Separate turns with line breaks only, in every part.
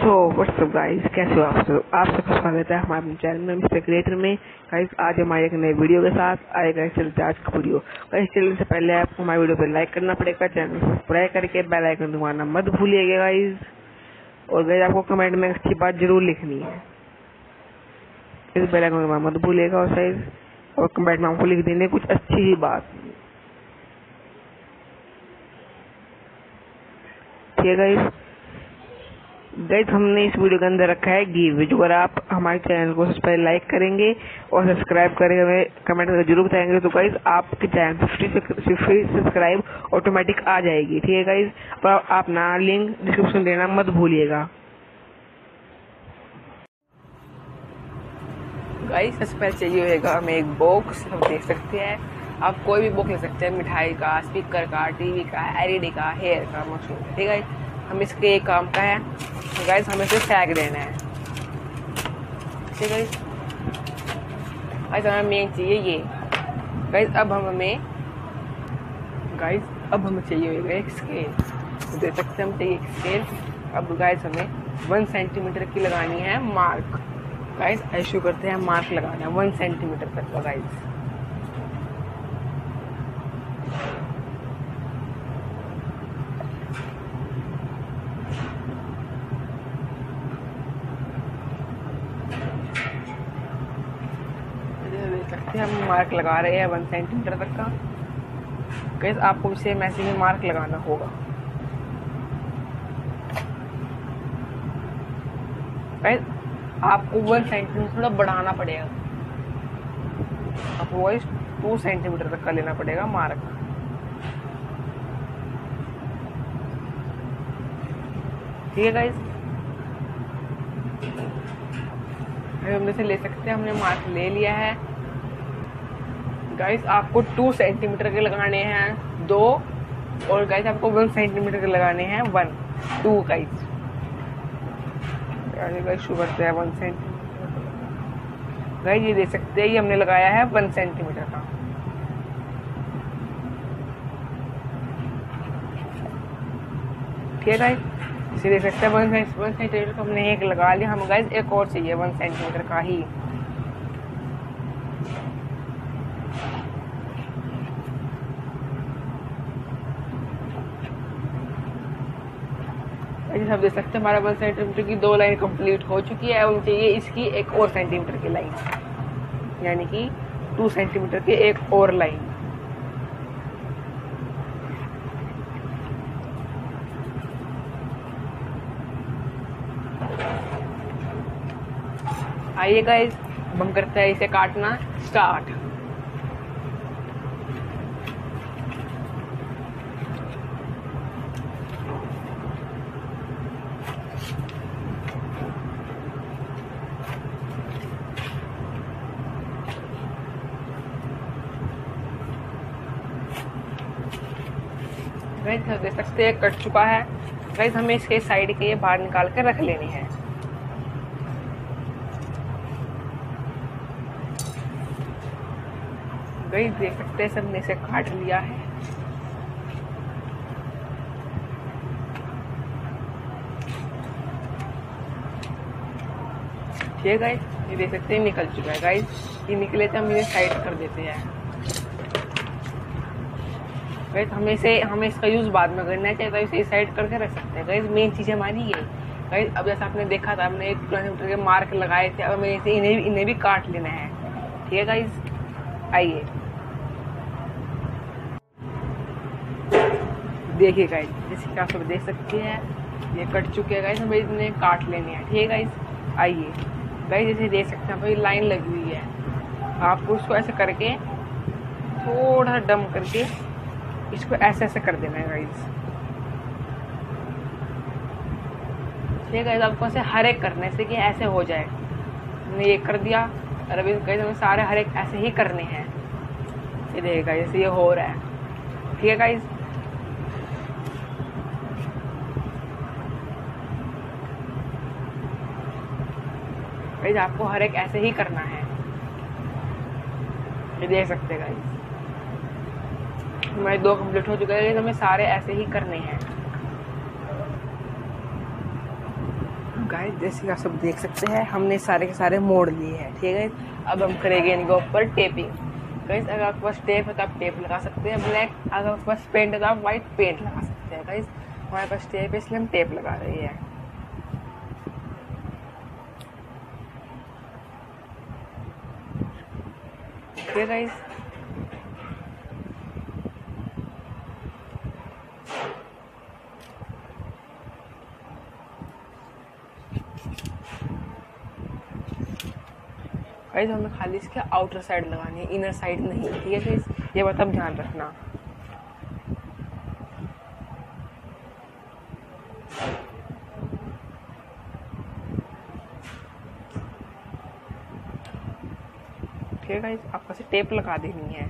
So what's up guys कैसे हो आप सब? आप सबका स्वागत है हमारे चैनल में मिस्टर क्रिएटर में। गाइस आज हमारे एक नए वीडियो के साथ आएगा चलते आज का वीडियो गाइस चैनल से पहले आपको हमारे वीडियो पर लाइक करना पड़ेगा चैनल सब्सक्राइब करके बेल आइकन दबाना मत भूलिएगा गाइस और गाइस आपको कमेंट में अच्छी बात ज़रूर लिखनी है। इस बेल आइकन दबाना मत भूलिएगा, और साइज़ और कमेंट में आपको लिख देने कुछ अच्छी ही बात। ठीक है गाइस गाइस हमने इस वीडियो के अंदर रखा है गिव जो अगर आप हमारे चैनल को सबसे पहले लाइक करेंगे और सब्सक्राइब करेंगे, हमें कमेंट करके ज़रूर बताएँगे। तो गाइस आपके channel fifty fifty subscribe automatic आ जाएगी। ठीक है गाइस पर आप ना लिंक डिस्क्रिप्शन देना मत भूलिएगा।
गाइस सबसे पहले चाहिए होगा हमें एक बॉक्स हम देख सकते हैं। आप कोई भी बॉक्स ले सकते हैं, मिठाई का स्पीकर का टीवी का एलईडी का हेयर का मशीन ठीक है हम इसके काम का है। तो गाइस हमें इसे फेंक देना है। ठीक है गाइस हमें मेन चाहिए ये। गाइस अब हम हमें गाइस अब हमें चाहिए एक स्केल देख सकते हम चाहिए एक स्केल अब गाइस हमें वन सेंटीमीटर की लगानी है मार्क गाइस ऐशू करते हैं मार्क लगाना। है वन सेंटीमीटर तक का गाइस सकते हैं हम मार्क लगा रहे हैं वन सेंटीमीटर तक का। गैस आपको सेम ऐसे ही मार्क लगाना होगा। गैस आपको वन सेंटीमीटर थोड़ा बढ़ाना पड़ेगा। आपको वही टू सेंटीमीटर तक का लेना पड़ेगा मार्क ठीक है गाइस हम जैसे ले सकते हैं, हमने मार्क ले लिया है। गाइस आपको टू सेंटीमीटर के लगाने हैं, दो, और गाइस आपको वन सेंटीमीटर के लगाने हैं वन टू गाइस गाइस शू करते हैं वन सेंटीमीटर गाइस ये देख सकते हैं, ये हमने लगाया है वन सेंटीमीटर का. ठीक है गाइस इसे देख सकते हैं वन सेंटीमीटर का हमने एक लगा लिया। हम गाइस एक और चाहिए वन सेंटीमीटर का ही. आप देख सकते हैं, हमारा वन सेंटीमीटर की दो लाइन कंप्लीट हो चुकी है और चाहिए इसकी एक और सेंटीमीटर की लाइन यानी कि टू सेंटीमीटर की एक और लाइन आइए गाइस हम करते हैं इसे काटना स्टार्ट गाइस देख सकते हैं, कट चुका है। गाइस, हमें इसके साइड के ये बाहर निकाल कर रख लेनी है। गाइस, देख सकते हैं, सबने इसे काट लिया है। ठीक है, गाइस, ये देख सकते हैं, निकल चुका है। गाइस, ये निकले तो हम इन्हें साइड कर देते हैं। गाइस हमें से हमें इसका यूज़ बाद में करना चाहिए तो इसे साइड करके रख सकते हैं। गाइस मेन चीज़ हमारी ये। गाइस अब जैसा आपने देखा था, हमने एक किलोमीटर के मार्क लगाए थे अब हमें इसे, इन्हें इन्हें भी काट लेना है। ठीक है गाइस आइए। देखिए गाइस जैसे कि आप सब देख सकते हैं, ये कट चुके हैं गाइस हमें इन्हें काट लेने हैं। ठीक है गाइस आइए। गाइस जैसे देख सकते हैं तो लाइन लगी हुई है। आपको उसको ऐसे करके थोड़ा डम करके इसको ऐसे ऐसे कर देना है गाइस ठीक है आपको ऐसे हर एक करने से कि ऐसे हो जाए. हमने ये कर दिया. और अभी गाइस हमें सारे हर एक ऐसे ही करने हैं. ये देखिएगा जैसे ये हो रहा है. ठीक है गाइस आपको हर एक ऐसे ही करना है. ये देख सकते हैं गाइस हमारे दो कंप्लीट हो चुके हैं हमें सारे ऐसे ही करने हैं। गाइस जैसे आप सब देख सकते हैं, हमने सारे के सारे मोड़ लिए हैं, ठीक है? अब हम करेंगे इनके ऊपर टेपिंग गाइस अगर आपके पास टेप है तो आप टेप लगा सकते हैं ब्लैक अगर आपके पास पेंट है तो आप वाइट पेंट लगा सकते हैं गाइस हमारे पास टेप है, इसलिए हम टेप लगा रहे हैं। ठीक है गाइस गाइस हमें खाली इसके आउटर साइड लगानी है इनर साइड नहीं, ठीक है गाइस ये बात आप ध्यान रखना। ठीक है गाइस आपको से टेप लगा देनी है।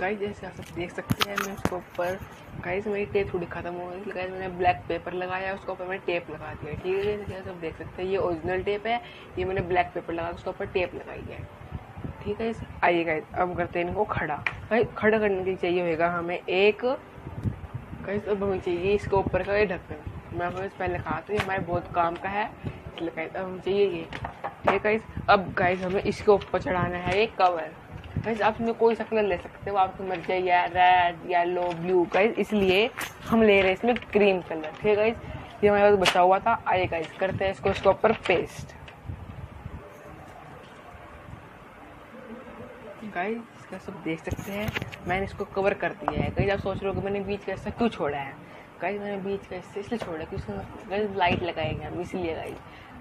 गाइस जैसे आप सब देख सकते हैं, मैं उसके ऊपर गाइस मेरी टेप थोड़ी खत्म हो गई। गाइस मैंने ब्लैक पेपर लगाया, उसके ऊपर मैंने टेप लगा दिया। ठीक है, जैसे आप देख सकते हैं, ये ओरिजिनल टेप है, ये मैंने ब्लैक पेपर लगा, उसके ऊपर टेप लगाई है। ठीक है आइए गाइस अब करते हैं इनको खड़ा। गाइस खड़ा करने के लिए चाहिए होगा हमें एक गाइस अब हमें चाहिए इसके ऊपर का ये ढक्कन। मैं आपको पहले कहा था ये हमारे बहुत काम का है। इसलिए अब हमें चाहिए ये। ठीक है अब गाइस हमें इसके ऊपर चढ़ाना है एक कवर गाइस आप इसमें कोई सा कलर ले सकते हो आप समझ जाइए या रेड येलो ब्लू गाइस इसलिए हम ले रहे हैं इसमें क्रीम कलर ठीक है गाइस ये हमारे पास बचा हुआ था, आइए गाइस करते हैं इसको, इसके ऊपर पेस्ट गाइस इसका सब देख सकते हैं, मैंने इसको कवर कर दिया है गाइस आप सोच रहे हो कि मैंने बीच का हिस्सा क्यों छोड़ा है? गाइस मैंने बीच का हिस्सा इसलिए छोड़ा क्योंकि उसमें गाइस लाइट लगाएँगे हम, इसलिए गाइस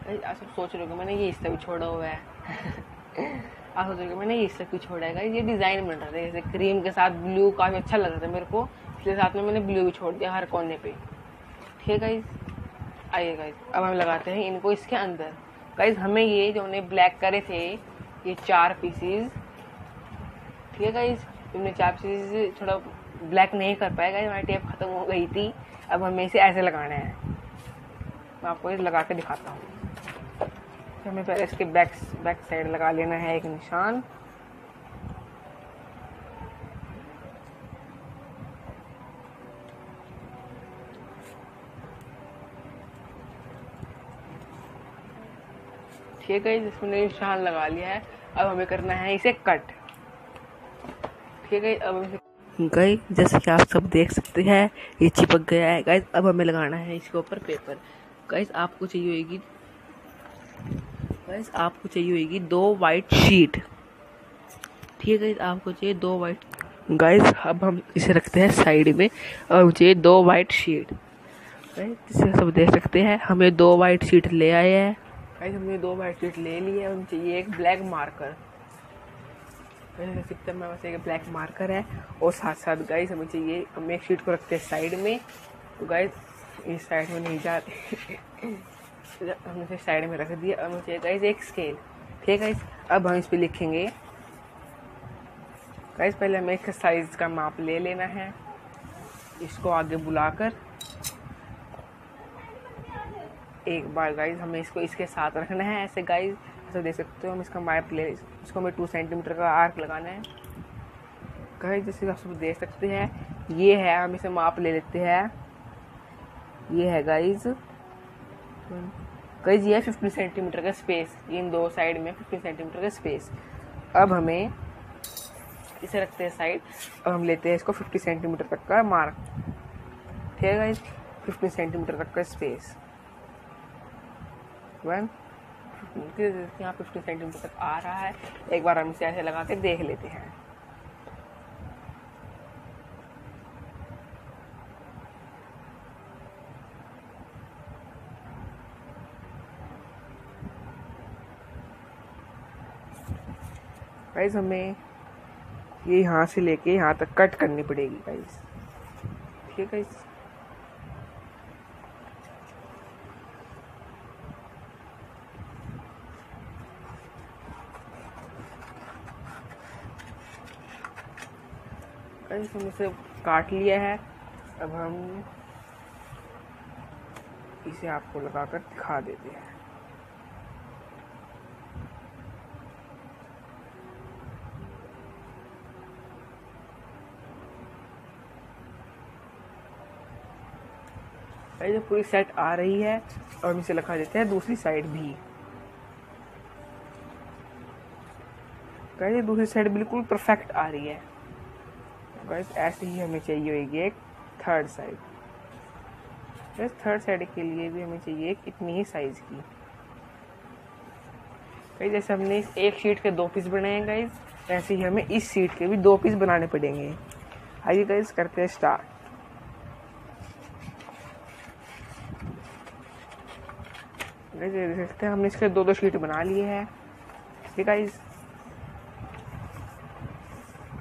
गाइस आप सब सोच रहे हो कि मैंने ये हिस्सा भी छोड़ा हुआ है। आप सोच रहे मैंने ये हिस्सा क्यों छोड़ा है, ये डिज़ाइन बन रहा था, जैसे क्रीम के साथ ब्लू काफ़ी अच्छा लग रहा था मेरे को, इसलिए साथ में मैंने ब्लू भी छोड़ दिया हर कोने पे. ठीक है आइए गाइस अब हम लगाते हैं इनको इसके अंदर। गाइस हमें ये जो हमने ब्लैक करे थे, ये चार पीसीज ठीक है गाइस हमने चार पीसीज थोड़ा ब्लैक नहीं कर पाया गाइस हमारी टेप खत्म हो गई थी, अब हमें इसे ऐसे लगाना है। मैं आपको ये लगा के दिखाता हूँ। तो हमें पहले इसके बैक बैक साइड लगा लेना है एक निशान। ठीक है इसमें निशान लगा लिया है। अब हमें करना है इसे कट ठीक है, अब हमें
गई जैसे कि आप सब देख सकते हैं, ये चिपक गया है। गाइस अब हमें लगाना है इसके ऊपर पेपर गाइस आपको चाहिए होगी गाइस आपको चाहिए होगी दो वाइट शीट ठीक है गाइस आपको चाहिए दो वाइट गाइस अब हम इसे रखते हैं साइड में, और मुझे दो वाइट शीट गाइस जैसे सब देख सकते हैं। हमें दो वाइट शीट ले आए हैं।
गाइस हमने दो वाइट शीट ले ली है। हमें चाहिए एक ब्लैक मार्कर वैसे सकते हैं एक ब्लैक मार्कर है। और साथ साथ गाइस हमें चाहिए हम एक शीट को रखते हैं साइड में। तो गाइस इस साइड में नहीं जा हमने इसे साइड में रख दिया अब मुझे गाइस एक स्केल ठीक है अब हम इस पर लिखेंगे। गाइस पहले हमें एक साइज़ का माप ले लेना है। इसको आगे बुलाकर एक बार गाइस हमें इसको इसके साथ रखना है। ऐसे गाइस ऐसे देख सकते हो हम इसका माप ले इसको हमें टू सेंटीमीटर का आर्क लगाना है। गाइस जैसे आप सब देख सकते हैं, ये है, हम इसे माप ले लेते हैं। ये है गाइस गाइस ये है फिफ्टी सेंटीमीटर का स्पेस इन दो साइड में फिफ्टी सेंटीमीटर का स्पेस अब हमें इसे रखते हैं साइड अब हम लेते हैं इसको फिफ्टी सेंटीमीटर तक का मार्क ठीक है गाइस फिफ्टी सेंटीमीटर तक का स्पेस वन यहाँ फिफ्टी सेंटीमीटर तक आ रहा है. एक बार हम इसे ऐसे लगा के देख लेते हैं. गाइस हमें ये यहाँ से लेके यहाँ तक कट करनी पड़ेगी गाइस ठीक है गाइस गाइस हम इसे काट लिया है। अब हम इसे आपको लगाकर दिखा देते हैं। ये पूरी सेट आ रही है और हम इसे लगा देते हैं दूसरी साइड भी। गाइस दूसरी साइड बिल्कुल परफेक्ट आ रही है। गाइस ऐसे ही हमें चाहिए होगी एक third side guys third side के लिए भी हमें चाहिए एक इतनी ही साइज़ की। गाइस जैसे हमने इस एक शीट के दो पीस बनाए हैं गाइस ऐसे ही हमें इस शीट के भी दो पीस बनाने पड़ेंगे। आइए गाइस करते हैं स्टार्ट गाइस देख सकते हैं हमने इसके दो दो शीट बना लिए हैं। ठीक है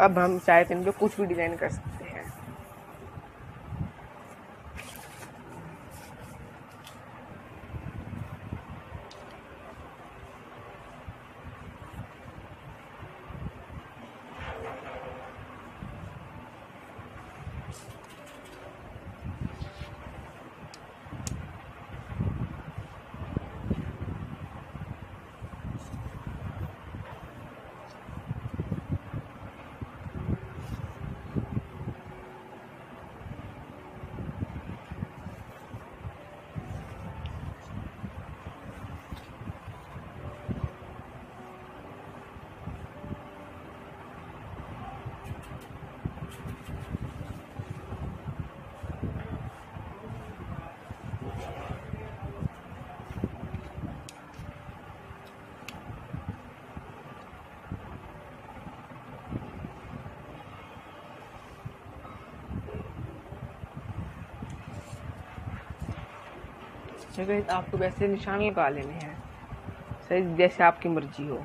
अब हम चाहे तो इन पर कुछ भी डिज़ाइन कर सकते हैं। तो आपको वैसे निशान लगा लेने हैं। सही जैसे आपकी मर्ज़ी हो।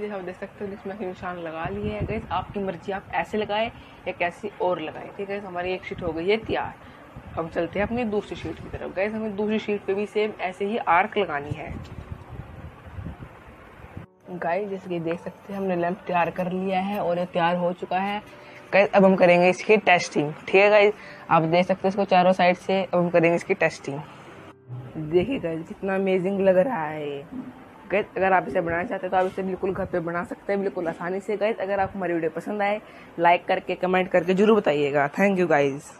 जैसे आप देख सकते हो जिसमें निशान लगा लिए हैं गैस आपकी मर्ज़ी, आप ऐसे लगाए या कैसी और लगाए, ठीक है? हमारी एक शीट हो गई है तैयार। हम चलते हैं अपनी दूसरी शीट की तरफ़। गैस हमें दूसरी शीट पे भी सेम ऐसे ही आर्क लगानी है। गाइस जैसे कि देख सकते हैं, हमने लैंप तैयार कर लिया है और ये तैयार हो चुका है। गाइस अब हम करेंगे इसकी टेस्टिंग ठीक है गाइस आप देख सकते हैं इसको चारों साइड से, अब हम करेंगे इसकी टेस्टिंग देखिए गाइस कितना अमेजिंग लग रहा है। ये गैस, अगर आप इसे बनाना चाहते हैं तो आप इसे बिल्कुल घर पे बना सकते हैं, बिल्कुल आसानी से गैस। अगर आपको हमारी वीडियो पसंद आए लाइक करके कमेंट करके ज़रूर बताइएगा। Thank you guys